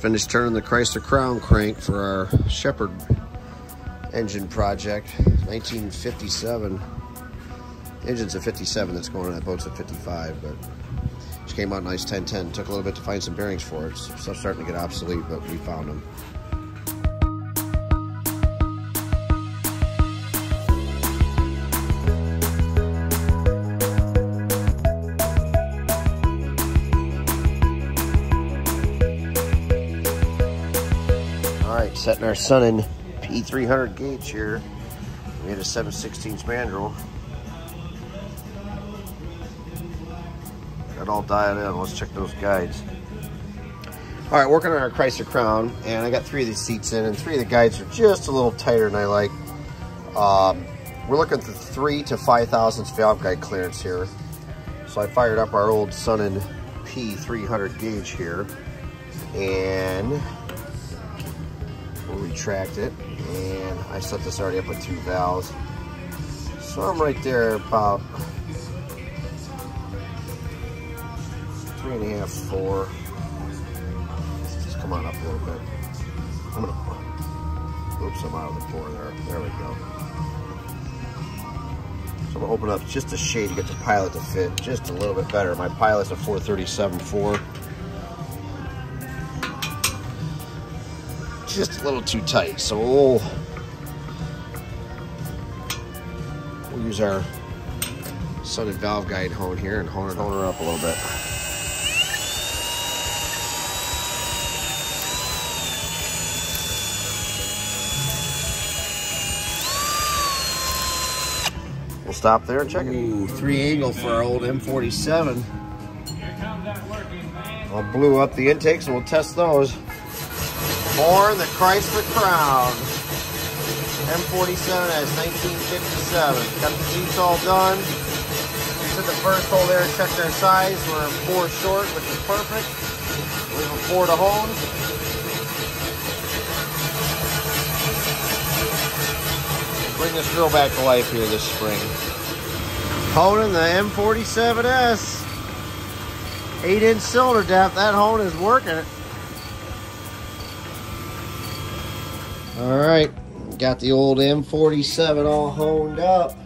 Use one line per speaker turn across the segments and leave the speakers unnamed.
Finished turning the Chrysler Crown crank for our Shepherd engine project, 1957. engine's a 57 that's going on that boat's a 55, but just came out nice 1010. Took a little bit to find some bearings for it. Stuff's starting to get obsolete, but we found them. All right, setting our Sunnen P300 gauge here. We had a 7 16 mandrel. Got all dialed in. Let's check those guides. All right, working on our Chrysler Crown, and I got three of these seats in, and three of the guides are just a little tighter than I like. Um, we're looking at the three to five thousandths valve guide clearance here. So I fired up our old Sunnen P300 gauge here, and we'll retract it. And I set this already up with two valves. So I'm right there about three and a half, four. Just come on up a little bit. I'm gonna, oops, I'm out of the four there. There we go. So I'm gonna open up just a shade to get the pilot to fit just a little bit better. My pilot's a 437.4. Just a little too tight, so we'll, we'll use our Sunnen valve guide hone here and hone, it, hone her up a little bit. We'll stop there and check it. Ooh, three angle for our old M47. I'll blew up the intakes and we'll test those. More the Chrysler Crown. M47 as 1957. Got the seats all done. Set the first hole there and checked our size. We're four short, which is perfect. We have a four to hone. Bring this drill back to life here this spring. Honing the M47S. 8 inch cylinder depth. That hone is working it. All right, got the old M47 all honed up.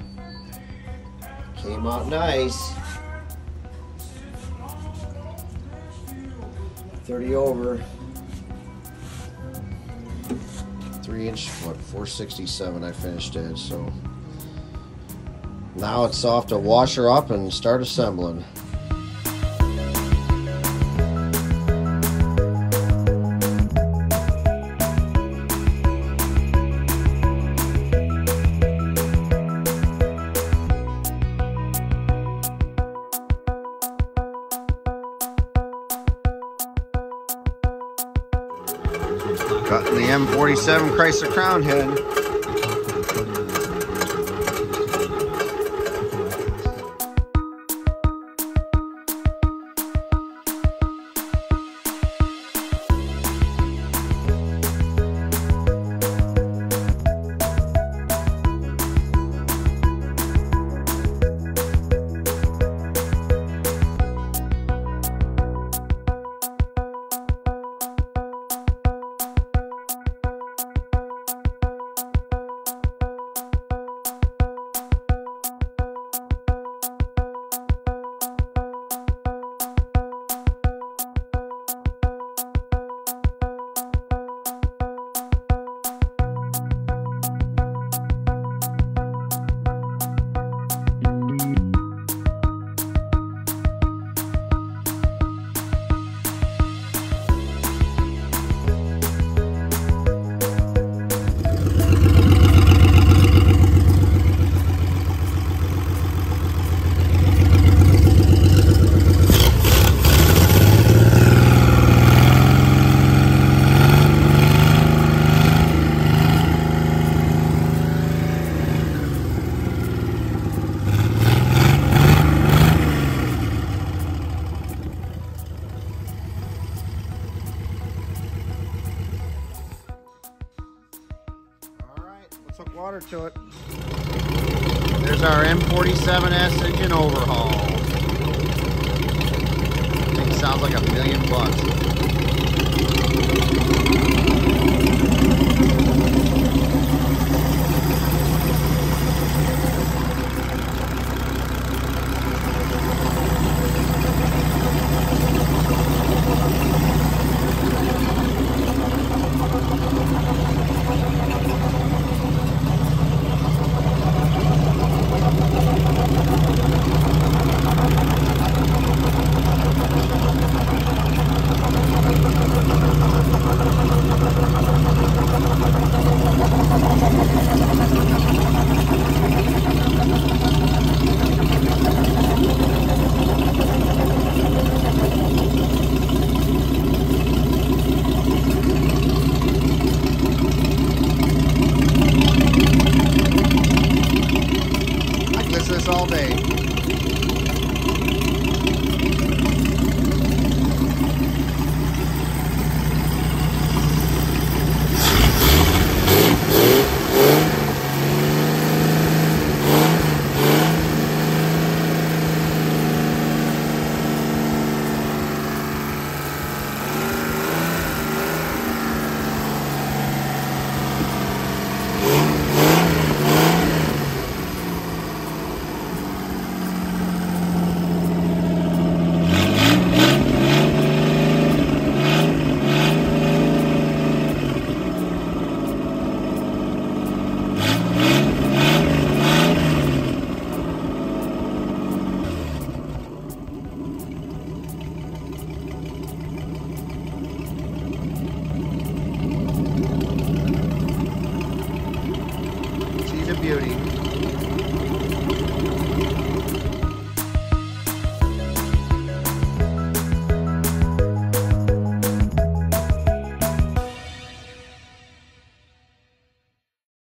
Came out nice. 30 over. Three inch, what, 467 I finished it, so. Now it's off to wash her up and start assembling. Cutting the M47 Chrysler Crown head. To it. There's our M47S engine overhaul. Sounds like a million bucks. this all day. beauty.